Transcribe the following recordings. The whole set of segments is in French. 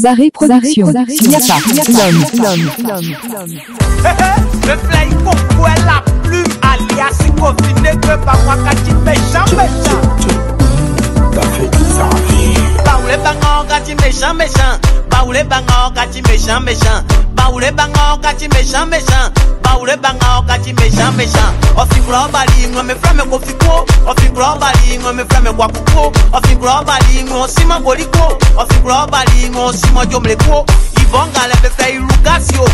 Zaré Production. Yapa, l'homme, l'homme, l'homme. Le play pourquoi la plume alias confiné que par moi quand tu méchant. méchant T'as fait ça Baoulé bango quand tu méchant méchant. Baoulé bango quand tu méchant méchant. Baoulé bango quand tu méchant méchant. Baoulé ofikura ọbalị inwe meframe kwofikwo ofikura ọbalị inwe meframe gwakukwo ofikura ọbalị inwe osima gborikwo ofikura ọbalị inwe osima jomlekwo ibongala befre iru gasio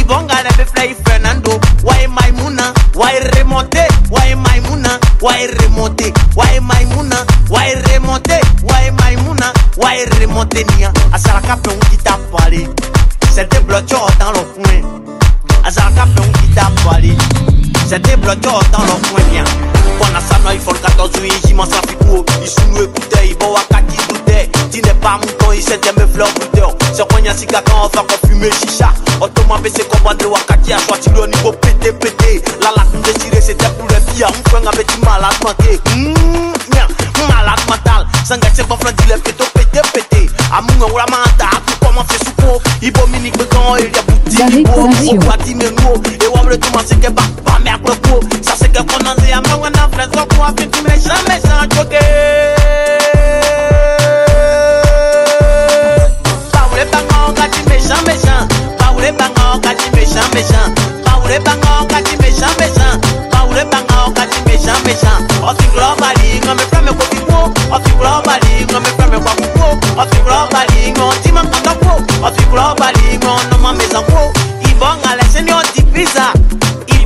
ibongala befre fernando wai maimuna Why remonte Why maimuna wai remonte wai maimuna wai remonte Why remote? wai remonte nia. Asaraka pe nkita fale c'est des blocs dans le coin azaraka pe nkita fale pali C'était bloqué dans le coin bien. Bwana sana il faut le 14 juillet j'immense trafico Il sous nous écoutait, il boit kaki doutait Tu n'es pas mouton, s'était me fleur buteur C'est quoi y'a sika quand on fait qu'on fume chicha. Autrement baissé comprendre wakati à choix tiro niveau pété pété. La déchiré c'était pour les filles On fait un petit malade Hmmm, nya, malade mental. Sanga c'est pas flan dit les péto pété pété Amour ou la manda, tout comment fait sous peau Ibo mini quand il y a bouti Ibo, ou parti mais nous Et ou le tout c'est que bah, bah merde le coup Ça c'est que qu'on en dit à moi on a fait ça pour un petit méchant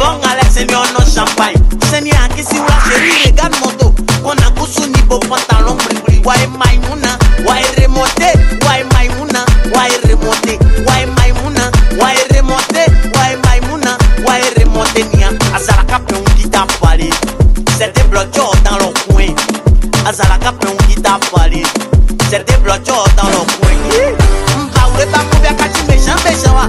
Ibonga le seigneur no champagne. Seigneur kisi ula chérie regarde mon dos. On a kusu ni beau pantalon bri bri Why maimuna Why remonte Why maimuna Why remonte Why maimuna Why remonte Why maimuna Why remonte nia? Azaraka pe un guitare pali C'était bloqué dans le coin. Azaraka pe un guitare pali C'était bloqué dans le coin. Baoulé bango bia kati méchant méchant wa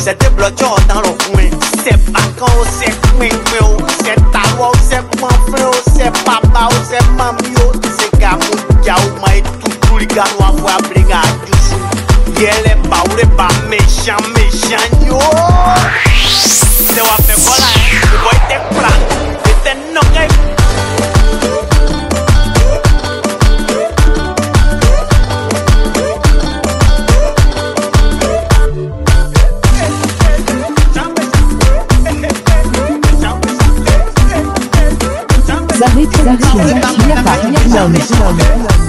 guitare pali C'était bloqué dans le coin C'est pas quand c'est coin coin C'est tawa c'est panflin C'est papa c'est mami C'est gamu Kiao mai tutu ligano a voix bringa Yusu Yele ba ure ba méchant méchant yo Te wa fe bola eh Zaré Production. Yapa, l'homme, l'homme.